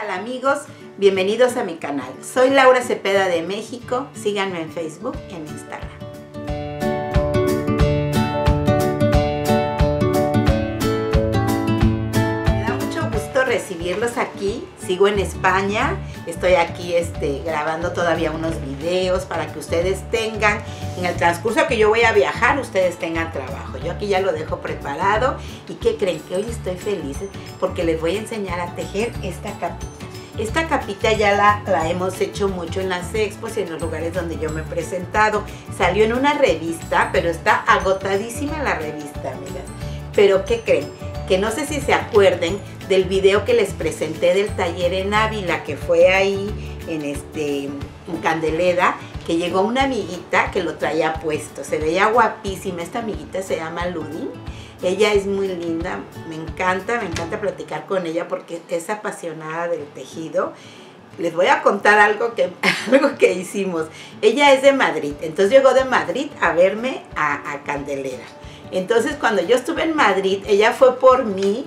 tal amigos? Bienvenidos a mi canal. Soy Laura Cepeda de México. Síganme en Facebook y en Instagram. Recibirlos aquí. Sigo en España. Estoy aquí este, grabando todavía unos videos para que ustedes tengan, en el transcurso que yo voy a viajar, ustedes tengan trabajo. Yo aquí ya lo dejo preparado. ¿Y qué creen? Que hoy estoy feliz porque les voy a enseñar a tejer esta capita. Esta capita ya la, la, hemos hecho mucho en las expos y en los lugares donde yo me he presentado. Salió en una revista, pero está agotadísima la revista, amigas. Pero ¿qué creen? Que no sé si se acuerden del video que les presenté del taller en Ávila, que fue ahí en, este, en que llegó una amiguita que lo traía puesto. Se veía guapísima. Esta amiguita se llama Ludin. Ella es muy linda, me encanta, me encanta platicar con ella porque es apasionada del tejido. Les voy a contar algo que, algo que hicimos. Ella es de Madrid, entonces llegó de Madrid a verme a Candelera. Entonces cuando yo estuve en Madrid, ella fue por mí,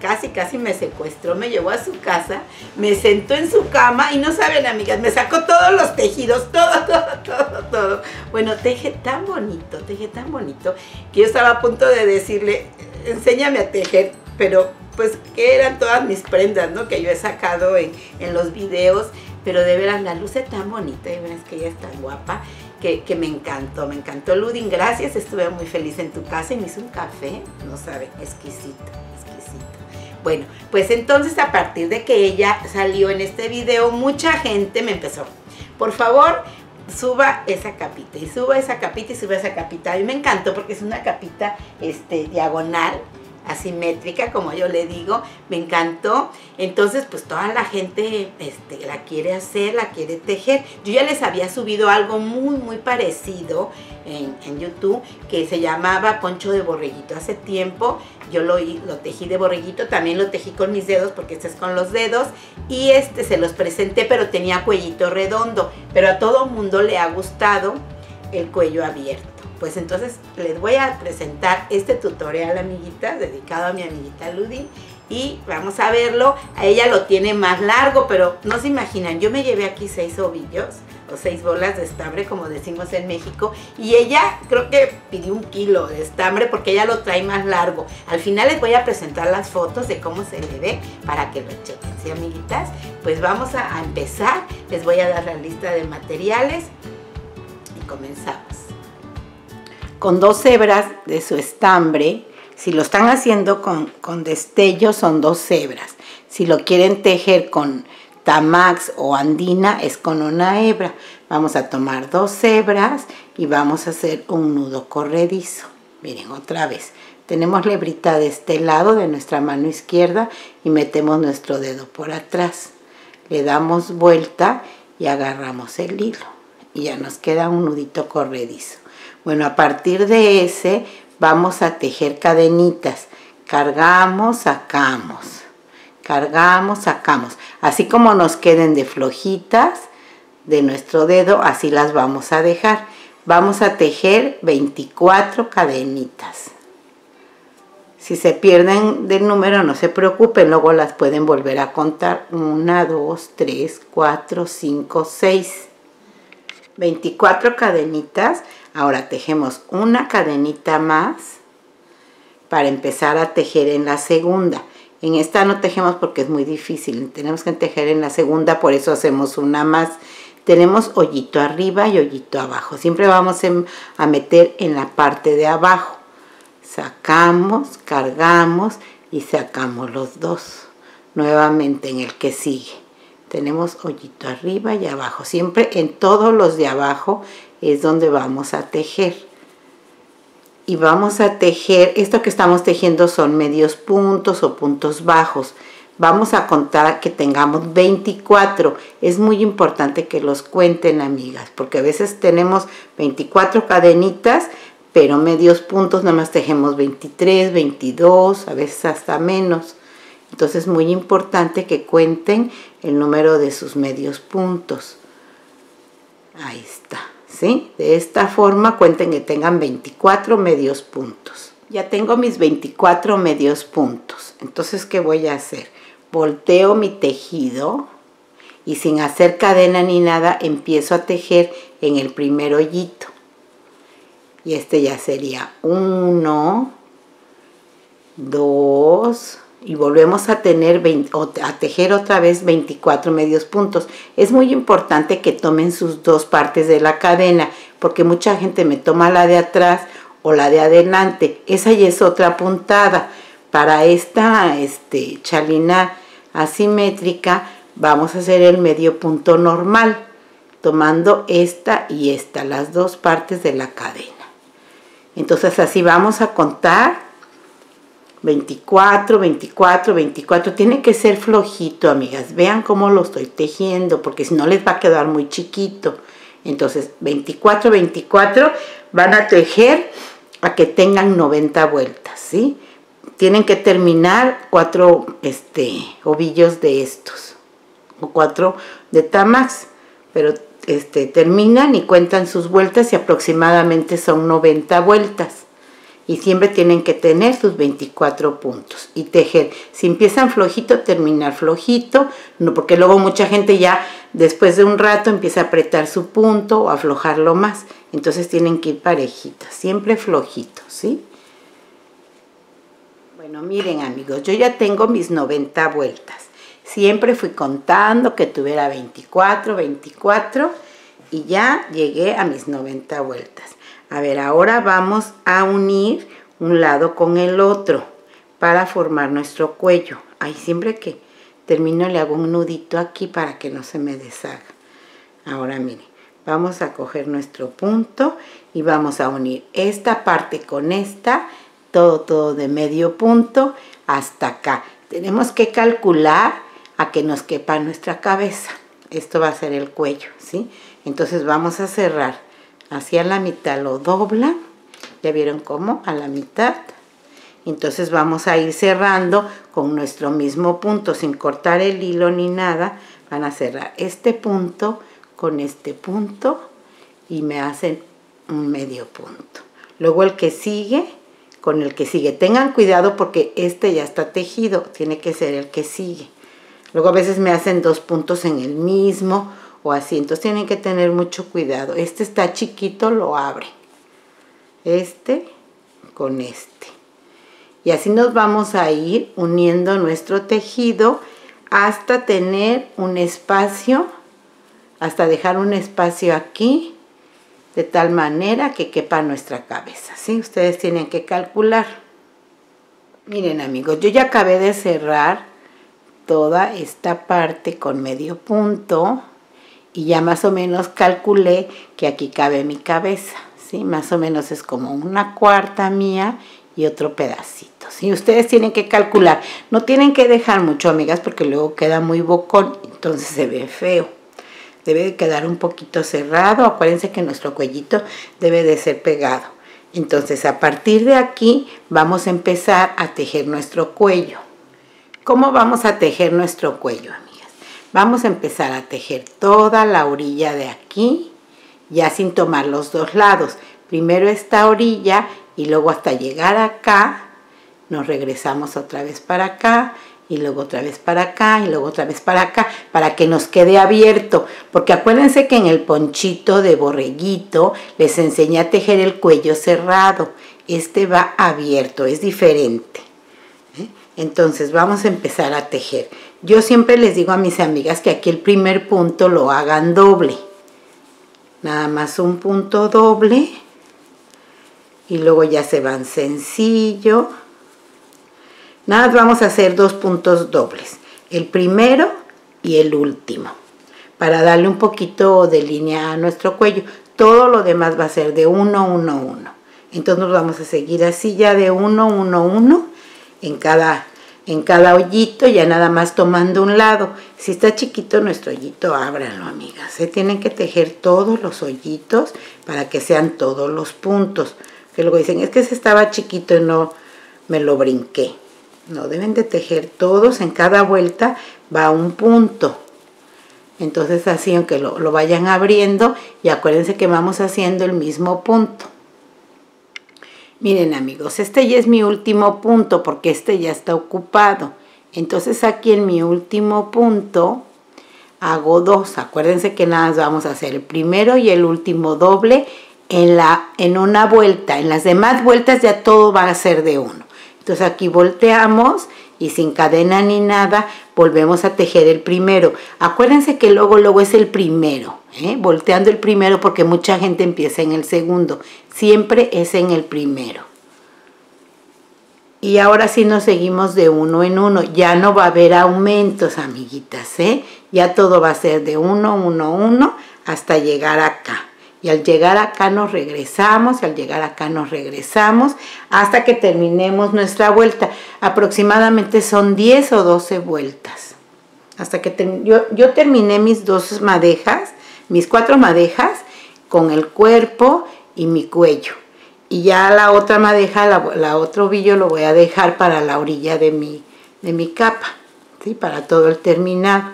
casi, casi me secuestró, me llevó a su casa, me sentó en su cama y no saben, amigas, me sacó todos los tejidos, todo, todo, todo, todo. Bueno, teje tan bonito, teje tan bonito, que yo estaba a punto de decirle, enséñame a tejer, pero pues que eran todas mis prendas, ¿no? Que yo he sacado en, en los videos, pero de veras la luce tan bonita, de veras que ella es tan guapa, que, que, me encantó, me encantó. Ludin, gracias, estuve muy feliz en tu casa y me hizo un café, no sabe, exquisito, exquisito. Bueno, pues entonces a partir de que ella salió en este video, mucha gente me empezó, por favor, suba esa capita y suba esa capita y suba esa capita. A mí me encantó porque es una capita este, diagonal, asimétrica, como yo le digo, me encantó. Entonces, pues toda la gente este, la quiere hacer, la quiere tejer. Yo ya les había subido algo muy, muy parecido en, YouTube que se llamaba Poncho de Borreguito. Hace tiempo yo lo, lo, tejí de borreguito, también lo tejí con mis dedos porque este es con los dedos y este se los presenté pero tenía cuellito redondo, pero a todo mundo le ha gustado el cuello abierto. Pues entonces les voy a presentar este tutorial, amiguita, dedicado a mi amiguita Ludi. Y vamos a verlo. A ella lo tiene más largo, pero no se imaginan. Yo me llevé aquí seis ovillos o seis bolas de estambre, como decimos en México. Y ella creo que pidió un kilo de estambre porque ella lo trae más largo. Al final les voy a presentar las fotos de cómo se le ve para que lo chequen. ¿Sí, amiguitas? Pues vamos a, a empezar. Les voy a dar la lista de materiales y comenzamos con dos hebras de su estambre. Si lo están haciendo con, destello son dos hebras. Si lo quieren tejer con tamax o andina es con una hebra. Vamos a tomar dos hebras y vamos a hacer un nudo corredizo. Miren otra vez. Tenemos la hebrita de este lado de nuestra mano izquierda y metemos nuestro dedo por atrás. Le damos vuelta y agarramos el hilo. Y ya nos queda un nudito corredizo. Bueno, a partir de ese vamos a tejer cadenitas. Cargamos, sacamos. Cargamos, sacamos. Así como nos queden de flojitas de nuestro dedo, así las vamos a dejar. Vamos a tejer 24 cadenitas. Si se pierden del número, no se preocupen, luego las pueden volver a contar. 1, 2, 3, 4, 5, 6. 24 cadenitas. Ahora tejemos una cadenita más para empezar a tejer en la segunda. En esta no tejemos porque es muy difícil, tenemos que tejer en la segunda, por eso hacemos una más. Tenemos hoyito arriba y hoyito abajo. Siempre vamos a meter en la parte de abajo. Sacamos, cargamos y sacamos los dos. Nuevamente en el que sigue. Tenemos hoyito arriba y abajo. Siempre en todos los de abajo es donde vamos a tejer. Y vamos a tejer, esto que estamos tejiendo son medios puntos o puntos bajos. Vamos a contar que tengamos 24. Es muy importante que los cuenten, amigas, porque a veces tenemos 24 cadenitas, pero medios puntos nada más tejemos 23, 22, a veces hasta menos. Entonces es muy importante que cuenten el número de sus medios puntos. Ahí está. De esta forma cuenten que tengan 24 medios puntos. Ya tengo mis 24 medios puntos. Entonces, ¿qué voy a hacer? volteo mi tejido y sin hacer cadena ni nada empiezo a tejer en el primer hoyito. Y este ya sería uno, dos, y volvemos a tener a tejer otra vez 24 medios puntos. Es muy importante que tomen sus dos partes de la cadena, porque mucha gente me toma la de atrás o la de adelante. Esa ya es otra puntada. Para esta este, chalina asimétrica vamos a hacer el medio punto normal, tomando esta y esta, las dos partes de la cadena. Entonces así vamos a contar 24, 24, 24. Tiene que ser flojito, amigas. Vean cómo lo estoy tejiendo, porque si no les va a quedar muy chiquito. Entonces, 24, 24 van a tejer a que tengan 90 vueltas, ¿sí? Tienen que terminar cuatro este, ovillos de estos, o cuatro de Tamax, pero este, terminan y cuentan sus vueltas y aproximadamente son 90 vueltas y siempre tienen que tener sus 24 puntos y tejer. Si empiezan flojito, terminar flojito, no, porque luego mucha gente ya después de un rato empieza a apretar su punto o aflojarlo más. Entonces tienen que ir parejitas, siempre flojitos, ¿sí? Bueno, miren amigos, yo ya tengo mis 90 vueltas. Siempre fui contando que tuviera 24, 24 y ya llegué a mis 90 vueltas. A ver, ahora vamos a unir un lado con el otro para formar nuestro cuello. Ahí siempre que termino le hago un nudito aquí para que no se me deshaga. Ahora miren, vamos a coger nuestro punto y vamos a unir esta parte con esta, todo, todo de medio punto hasta acá. Tenemos que calcular a que nos quepa nuestra cabeza. Esto va a ser el cuello, ¿sí? Entonces vamos a cerrar hacia la mitad lo dobla ya vieron cómo a la mitad. Entonces vamos a ir cerrando con nuestro mismo punto. Sin cortar el hilo ni nada van a cerrar este punto con este punto y me hacen un medio punto. Luego el que sigue con el que sigue. Tengan cuidado porque este ya está tejido tiene que ser el que sigue. Luego a veces me hacen dos puntos en el mismo o así. Entonces tienen que tener mucho cuidado. Este está chiquito, lo abre. Este con este. Y así nos vamos a ir uniendo nuestro tejido hasta tener un espacio, hasta dejar un espacio aquí, de tal manera que quepa nuestra cabeza. ¿sí? Ustedes tienen que calcular. Miren amigos, yo ya acabé de cerrar toda esta parte con medio punto y ya más o menos calculé que aquí cabe mi cabeza, ¿sí? Más o menos es como una cuarta mía y otro pedacito, ¿sí? Ustedes tienen que calcular, no tienen que dejar mucho, amigas, porque luego queda muy bocón, entonces se ve feo. Debe quedar un poquito cerrado, acuérdense que nuestro cuellito debe de ser pegado. Entonces, a partir de aquí, vamos a empezar a tejer nuestro cuello. ¿Cómo vamos a tejer nuestro cuello, amigas? Vamos a empezar a tejer toda la orilla de aquí, ya sin tomar los dos lados. Primero esta orilla y luego hasta llegar acá, nos regresamos otra vez para acá y luego otra vez para acá y luego otra vez para acá para que nos quede abierto porque acuérdense que en el ponchito de borreguito les enseñé a tejer el cuello cerrado este va abierto, es diferente. Entonces vamos a empezar a tejer yo siempre les digo a mis amigas que aquí el primer punto lo hagan doble. Nada más un punto doble. Y luego ya se van sencillo. Nada más vamos a hacer dos puntos dobles. El primero y el último. Para darle un poquito de línea a nuestro cuello. Todo lo demás va a ser de 1, 1, 1. Entonces vamos a seguir así ya de 1, 1, 1 en cada en cada hoyito, ya nada más tomando un lado. Si está chiquito nuestro hoyito, ábranlo, amigas. Se tienen que tejer todos los hoyitos para que sean todos los puntos. Que luego dicen, es que ese estaba chiquito y no me lo brinqué. No, deben de tejer todos, en cada vuelta va un punto. Entonces así, aunque lo, lo vayan abriendo, y acuérdense que vamos haciendo el mismo punto. Miren amigos, este ya es mi último punto porque este ya está ocupado. Entonces aquí en mi último punto hago dos. Acuérdense que nada más vamos a hacer el primero y el último doble en, la, en una vuelta. En las demás vueltas ya todo va a ser de uno. Entonces aquí volteamos y sin cadena ni nada volvemos a tejer el primero. Acuérdense que luego luego es el primero, ¿eh? volteando el primero porque mucha gente empieza en el segundo. Siempre es en el primero. Y ahora sí nos seguimos de uno en uno. Ya no va a haber aumentos, amiguitas, ¿eh? Ya todo va a ser de uno, uno, uno, hasta llegar acá. Y al llegar acá nos regresamos, y al llegar acá nos regresamos, hasta que terminemos nuestra vuelta. Aproximadamente son 10 o 12 vueltas. Hasta que yo, terminé mis dos madejas, mis cuatro madejas, con el cuerpo y mi cuello y ya la otra madeja, la, otro ovillo lo voy a dejar para la orilla de mi, de mi capa, ¿sí? para todo el terminado.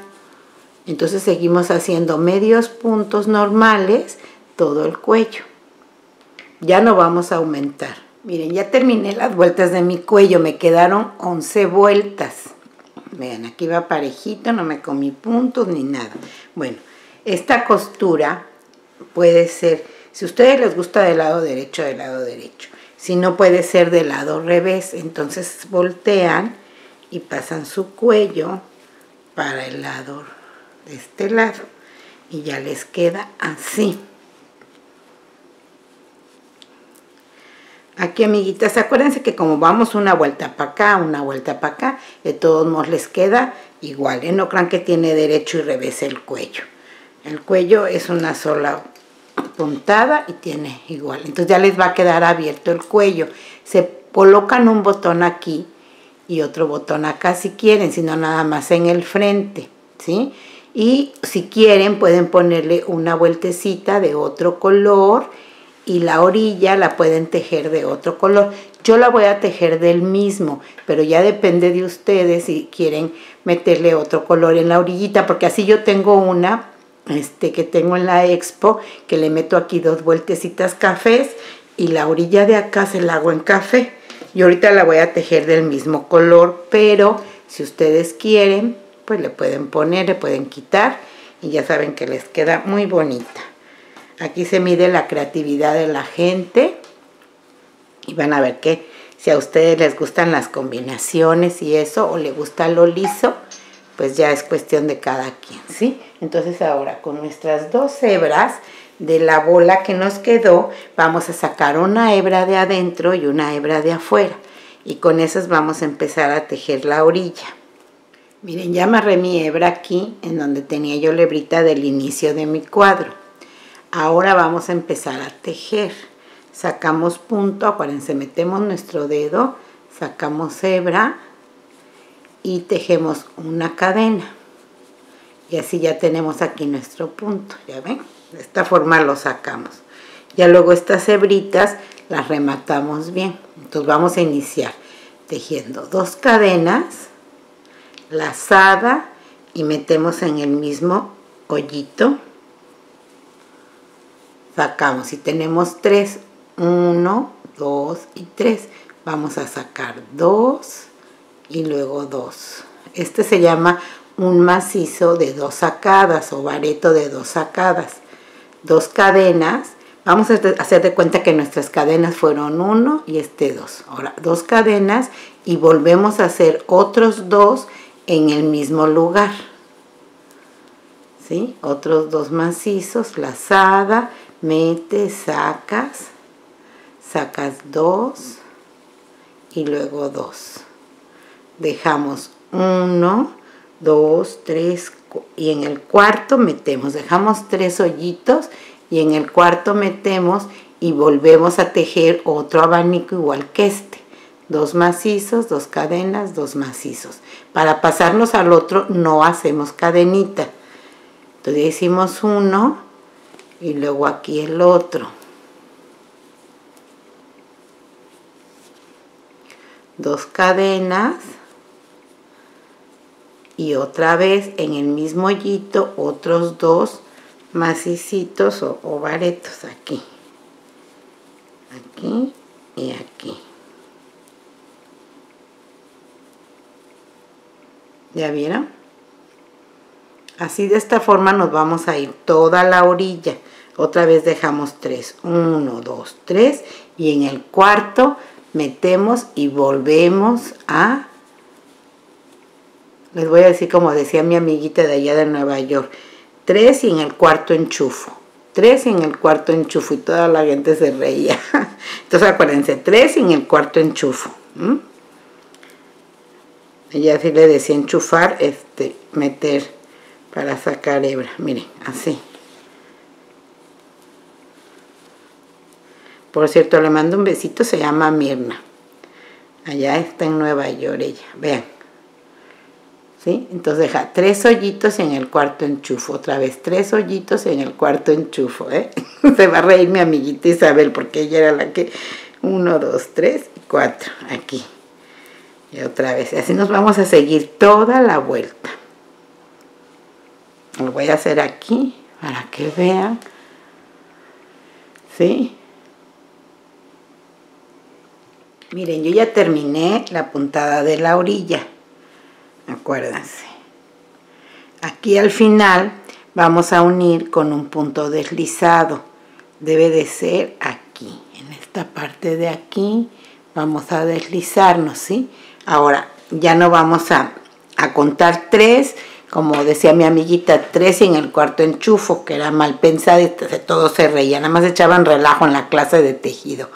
Entonces seguimos haciendo medios puntos normales todo el cuello. Ya no vamos a aumentar. Miren, ya terminé las vueltas de mi cuello, me quedaron 11 vueltas. Vean, aquí va parejito, no me comí puntos ni nada. Bueno, esta costura puede ser si a ustedes les gusta del lado derecho, del lado derecho. Si no puede ser del lado revés, entonces voltean y pasan su cuello para el lado de este lado. Y ya les queda así. Aquí, amiguitas, acuérdense que como vamos una vuelta para acá, una vuelta para acá, de todos modos les queda igual. ¿eh? No crean que tiene derecho y revés el cuello. El cuello es una sola puntada y tiene igual. Entonces ya les va a quedar abierto el cuello. Se colocan un botón aquí y otro botón acá si quieren, sino nada más en el frente, ¿sí? Y si quieren pueden ponerle una vueltecita de otro color y la orilla la pueden tejer de otro color. Yo la voy a tejer del mismo, pero ya depende de ustedes si quieren meterle otro color en la orillita, porque así yo tengo una este, que tengo en la expo, que le meto aquí dos vueltecitas cafés y la orilla de acá se la hago en café. Y ahorita la voy a tejer del mismo color, pero si ustedes quieren, pues le pueden poner, le pueden quitar y ya saben que les queda muy bonita. Aquí se mide la creatividad de la gente y van a ver que si a ustedes les gustan las combinaciones y eso o le gusta lo liso, pues ya es cuestión de cada quien, ¿sí? Entonces ahora con nuestras dos hebras de la bola que nos quedó, vamos a sacar una hebra de adentro y una hebra de afuera. Y con esas vamos a empezar a tejer la orilla. Miren, ya amarré mi hebra aquí, en donde tenía yo la hebrita del inicio de mi cuadro. Ahora vamos a empezar a tejer. Sacamos punto, acuérdense, metemos nuestro dedo, sacamos hebra y tejemos una cadena. Y así ya tenemos aquí nuestro punto, ¿ya ven? De esta forma lo sacamos. Ya luego estas hebritas las rematamos bien. Entonces vamos a iniciar tejiendo dos cadenas, lazada y metemos en el mismo hoyito. Sacamos y tenemos tres, uno, dos y tres. Vamos a sacar dos y luego dos. Este se llama un macizo de dos sacadas o bareto de dos sacadas. Dos cadenas. Vamos a hacer de cuenta que nuestras cadenas fueron uno y este dos. Ahora, dos cadenas y volvemos a hacer otros dos en el mismo lugar. ¿Sí? Otros dos macizos, lazada, metes, sacas, sacas dos y luego dos. Dejamos uno, dos, tres, y en el cuarto metemos, dejamos tres hoyitos y en el cuarto metemos y volvemos a tejer otro abanico igual que este. Dos macizos, dos cadenas, dos macizos. Para pasarnos al otro no hacemos cadenita. Entonces hicimos uno y luego aquí el otro. Dos cadenas y otra vez en el mismo hoyito otros dos macicitos o, o baretos aquí aquí y aquí ¿Ya vieron? Así de esta forma nos vamos a ir toda la orilla. Otra vez dejamos tres. Uno, dos, tres. Y en el cuarto metemos y volvemos a... Les voy a decir como decía mi amiguita de allá de Nueva York. Tres y en el cuarto enchufo. Tres y en el cuarto enchufo. Y toda la gente se reía. Entonces acuérdense, tres y en el cuarto enchufo. Ella sí le decía enchufar, este, meter para sacar hebra. Miren, así. Por cierto, le mando un besito, se llama Mirna. Allá está en Nueva York ella, vean. ¿Sí? Entonces deja tres hoyitos en el cuarto enchufo. Otra vez, tres hoyitos en el cuarto enchufo. ¿eh? se va a reír mi amiguita Isabel porque ella era la que... Uno, dos, tres cuatro. Aquí. Y otra vez. Así nos vamos a seguir toda la vuelta. Lo voy a hacer aquí para que vean. ¿Sí? Miren, yo ya terminé la puntada de la orilla. Acuérdense. Aquí al final vamos a unir con un punto deslizado. Debe de ser aquí. En esta parte de aquí vamos a deslizarnos, ¿sí? Ahora, ya no vamos a, a contar tres, como decía mi amiguita, tres en el cuarto enchufo, que era mal pensado y todos se reían, nada más echaban relajo en la clase de tejido.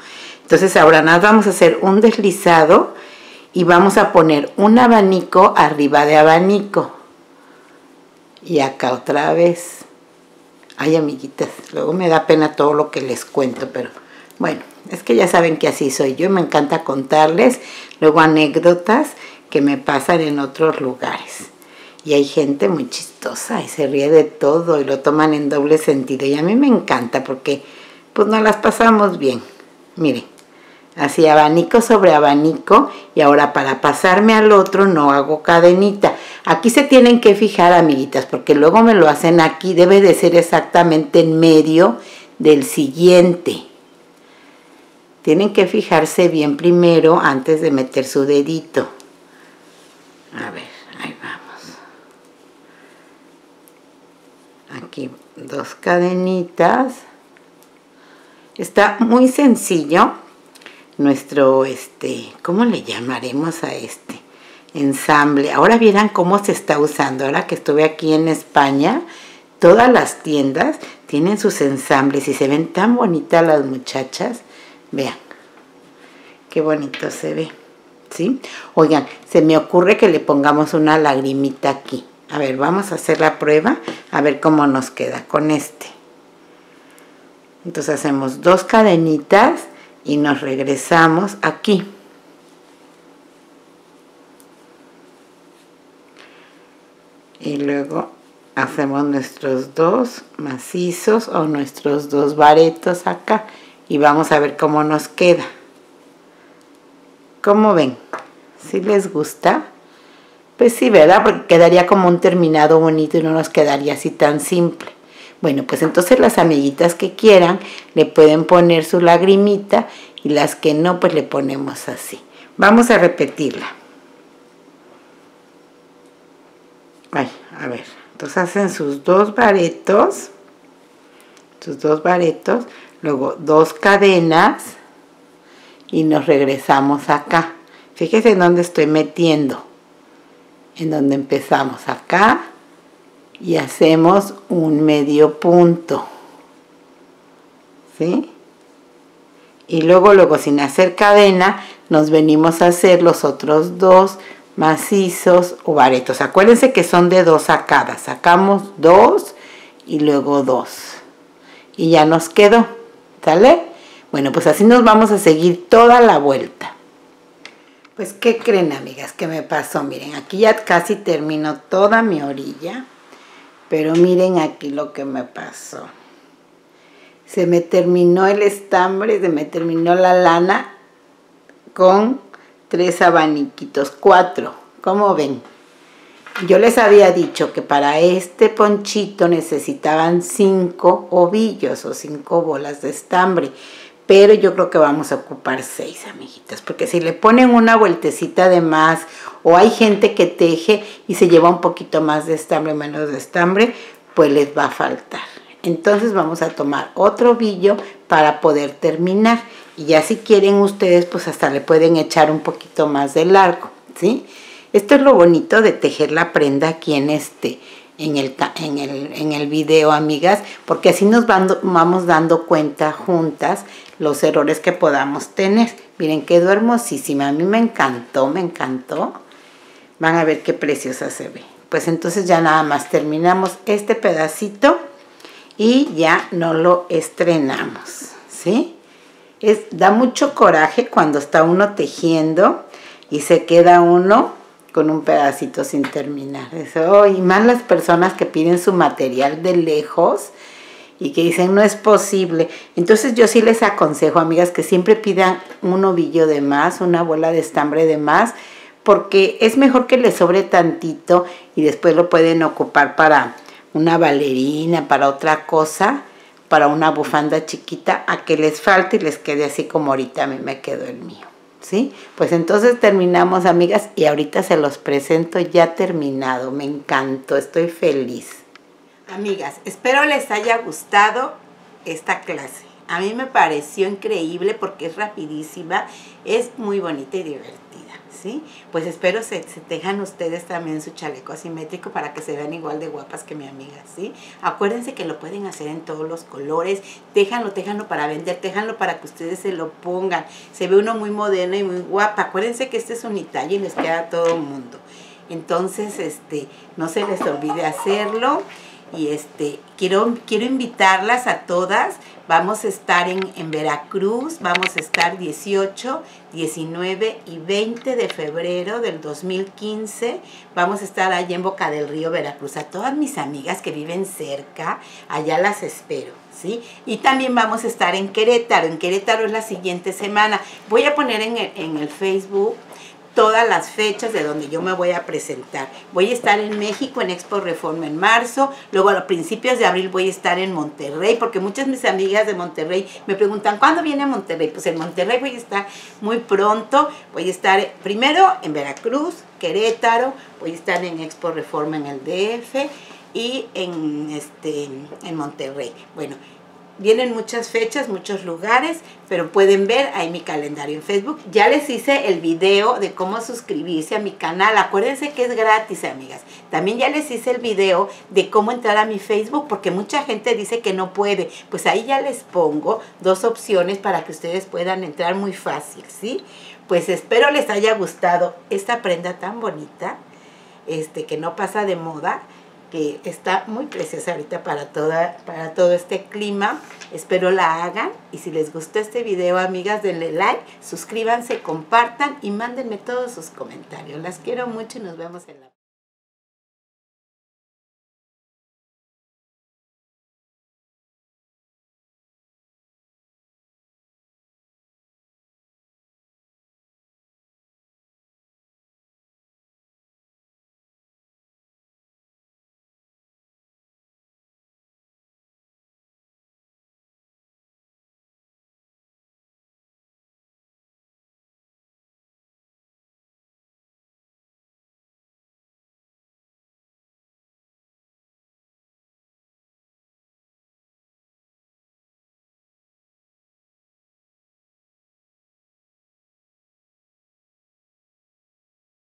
Entonces ahora nada, vamos a hacer un deslizado y vamos a poner un abanico arriba de abanico. Y acá otra vez. Ay, amiguitas, luego me da pena todo lo que les cuento, pero bueno, es que ya saben que así soy yo. Me encanta contarles luego anécdotas que me pasan en otros lugares. Y hay gente muy chistosa y se ríe de todo y lo toman en doble sentido. Y a mí me encanta porque pues nos las pasamos bien. Miren, así abanico sobre abanico y ahora para pasarme al otro no hago cadenita. Aquí se tienen que fijar amiguitas porque luego me lo hacen aquí, debe de ser exactamente en medio del siguiente. Tienen que fijarse bien primero antes de meter su dedito. A ver, ahí vamos. Aquí dos cadenitas. Está muy sencillo nuestro, este, ¿cómo le llamaremos a este? Ensamble. Ahora vieran cómo se está usando. Ahora que estuve aquí en España, todas las tiendas tienen sus ensambles y se ven tan bonitas las muchachas. Vean, qué bonito se ve. ¿Sí? Oigan, se me ocurre que le pongamos una lagrimita aquí. A ver, vamos a hacer la prueba, a ver cómo nos queda con este. Entonces hacemos dos cadenitas y nos regresamos aquí. Y luego hacemos nuestros dos macizos o nuestros dos baretos acá y vamos a ver cómo nos queda. ¿Cómo ven? ¿Si les gusta? Pues sí, ¿verdad? Porque quedaría como un terminado bonito y no nos quedaría así tan simple. Bueno, pues entonces las amiguitas que quieran le pueden poner su lagrimita y las que no, pues le ponemos así. Vamos a repetirla. Ay, a ver, entonces hacen sus dos baretos, sus dos baretos, luego dos cadenas y nos regresamos acá. Fíjense en dónde estoy metiendo, en donde empezamos acá y hacemos un medio punto. ¿Sí? Y luego, luego sin hacer cadena, nos venimos a hacer los otros dos macizos o baretos. Acuérdense que son de dos sacadas. Sacamos dos y luego dos. Y ya nos quedó. ¿Sale? Bueno, pues así nos vamos a seguir toda la vuelta. Pues, ¿qué creen, amigas? ¿Qué me pasó? Miren, aquí ya casi termino toda mi orilla. Pero miren aquí lo que me pasó. Se me terminó el estambre, se me terminó la lana con tres abaniquitos, cuatro. ¿Cómo ven? Yo les había dicho que para este ponchito necesitaban cinco ovillos o cinco bolas de estambre, pero yo creo que vamos a ocupar seis, amiguitas, porque si le ponen una vueltecita de más, o hay gente que teje y se lleva un poquito más de estambre, menos de estambre, pues les va a faltar. Entonces vamos a tomar otro billo para poder terminar. Y ya si quieren ustedes, pues hasta le pueden echar un poquito más de largo, ¿sí? Esto es lo bonito de tejer la prenda aquí en este, en el, en el, en el video, amigas, porque así nos vamos dando cuenta juntas los errores que podamos tener. Miren, quedó hermosísima. A mí me encantó, me encantó. Van a ver qué preciosa se ve. Pues entonces ya nada más terminamos este pedacito y ya no lo estrenamos, ¿sí? Es, da mucho coraje cuando está uno tejiendo y se queda uno con un pedacito sin terminar. Eso, y más las personas que piden su material de lejos y que dicen no es posible. Entonces yo sí les aconsejo, amigas, que siempre pidan un ovillo de más, una bola de estambre de más, porque es mejor que les sobre tantito y después lo pueden ocupar para una bailarina, para otra cosa, para una bufanda chiquita, a que les falte y les quede así como ahorita a mí me quedó el mío. ¿Sí? Pues entonces terminamos, amigas, y ahorita se los presento ya terminado. Me encantó, estoy feliz. Amigas, espero les haya gustado esta clase. A mí me pareció increíble porque es rapidísima, es muy bonita y divertida. ¿Sí? Pues espero se, se tejan ustedes también su chaleco asimétrico para que se vean igual de guapas que mi amiga, ¿sí? Acuérdense que lo pueden hacer en todos los colores, téjanlo, téjanlo para vender, téjanlo para que ustedes se lo pongan. Se ve uno muy moderno y muy guapa. Acuérdense que este es un Italia y les queda a todo el mundo. Entonces, este, no se les olvide hacerlo y este quiero, quiero invitarlas a todas. Vamos a estar en, en, Veracruz, vamos a estar 18, 19 y 20 de febrero del 2015. Vamos a estar allá en Boca del Río, Veracruz. A todas mis amigas que viven cerca, allá las espero. ¿Sí? Y también vamos a estar en Querétaro. En Querétaro es la siguiente semana. Voy a poner en en el Facebook todas las fechas de donde yo me voy a presentar. Voy a estar en México en Expo Reforma en marzo, luego a principios de abril voy a estar en Monterrey, porque muchas de mis amigas de Monterrey me preguntan, ¿cuándo viene Monterrey? Pues en Monterrey voy a estar muy pronto, voy a estar primero en Veracruz, Querétaro, voy a estar en Expo Reforma en el DF y en, este, en Monterrey. Bueno, Vienen muchas fechas, muchos lugares, pero pueden ver ahí mi calendario en Facebook. Ya les hice el video de cómo suscribirse a mi canal. Acuérdense que es gratis, amigas. También ya les hice el video de cómo entrar a mi Facebook, porque mucha gente dice que no puede. Pues ahí ya les pongo dos opciones para que ustedes puedan entrar muy fácil, ¿sí? Pues espero les haya gustado esta prenda tan bonita, este que no pasa de moda que está muy preciosa ahorita para, toda, para todo este clima. Espero la hagan y si les gustó este video, amigas, denle like, suscríbanse, compartan y mándenme todos sus comentarios. Las quiero mucho y nos vemos en la